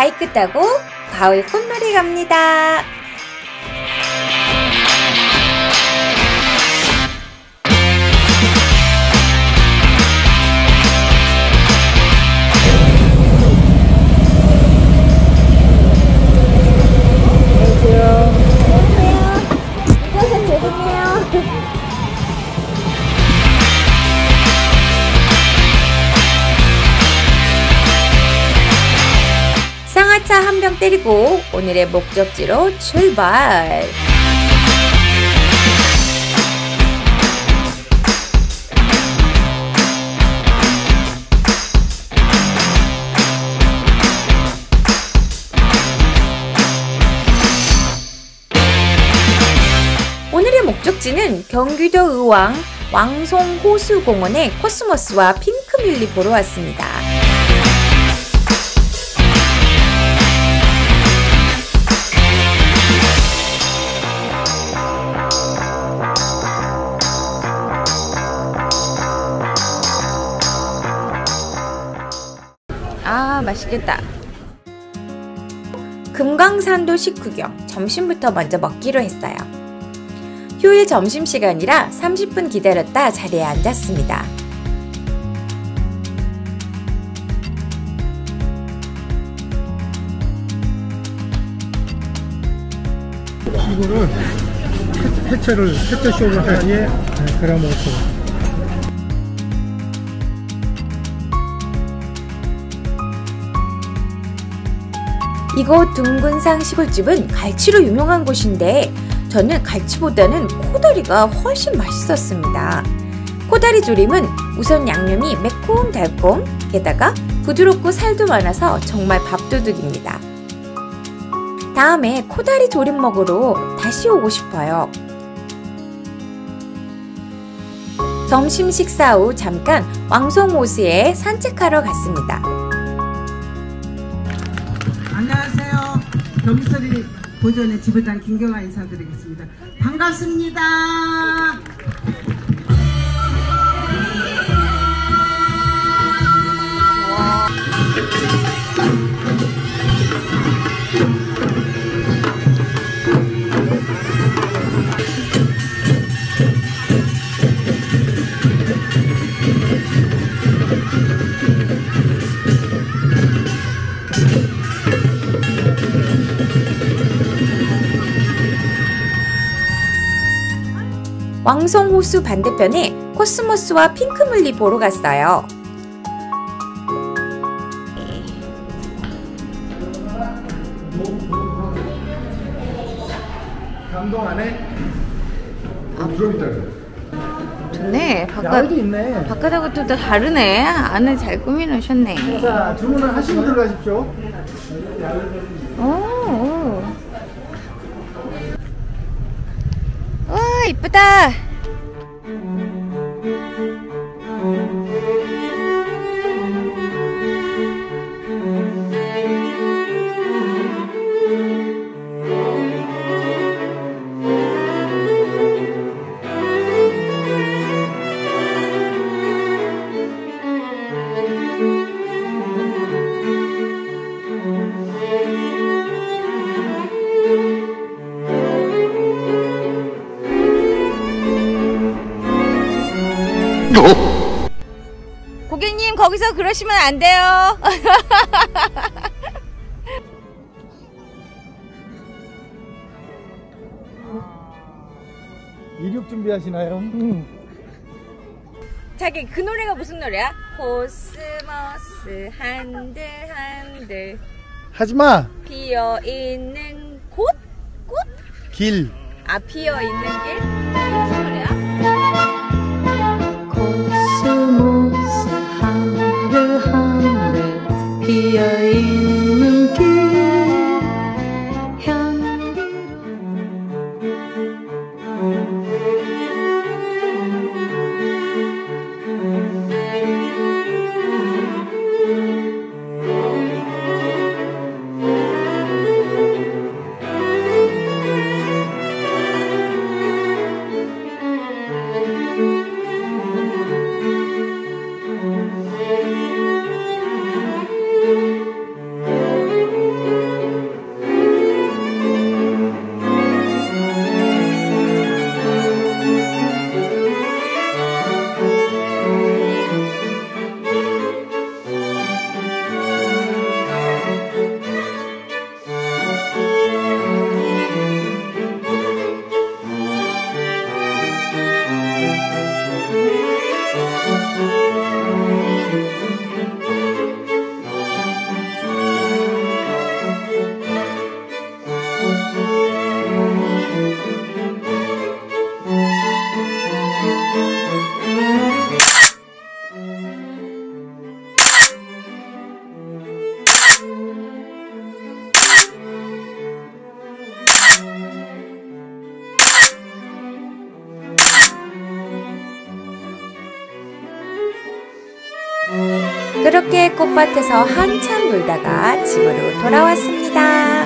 바이크 타고 가을 꽃놀이 갑니다. 쌍화차 한 병 때리고 오늘의 목적지로 출발! 오늘의 목적지는 경기도 의왕 왕송호수공원의 코스모스와 핑크뮬리 보러 왔습니다. 아 맛있겠다. 금강산도 식후경 점심부터 먼저 먹기로 했어요. 휴일 점심시간이라 30분 기다렸다 자리에 앉았습니다. 이거를 해- 해체를 해체 쇼를 그래 먹고 이곳 둥근상 시골집은 갈치로 유명한 곳인데 저는 갈치보다는 코다리가 훨씬 맛있었습니다. 코다리 조림은 우선 양념이 매콤달콤 게다가 부드럽고 살도 많아서 정말 밥도둑입니다. 다음에 코다리 조림 먹으러 다시 오고 싶어요. 점심 식사 후 잠깐 왕송호수에 산책하러 갔습니다. 경소리 보존의 지부장 김경아 인사드리겠습니다. 반갑습니다. 왕송호수 반대편에 코스모스와 핑크뮬리 보러 갔어요. 감동 안 해? 아, 부럽다 좋네. 야외도 있네 바깥하고 또 다르네. 안을 잘 꾸며놓으셨네. 자 주문을 하시고 들어가십시오 오. 와, 이쁘다. 고객님, 거기서 그러시면 안 돼요. 이륙 준비하시나요? 응. 자기 그 노래가 무슨 노래야? 코스모스 한들 한들 하지마 피어 있는 곳? 꽃? 길아 피어 있는 길? 무슨 노래야? mimpi 그렇게 꽃밭에서 한참 놀다가 집으로 돌아왔습니다.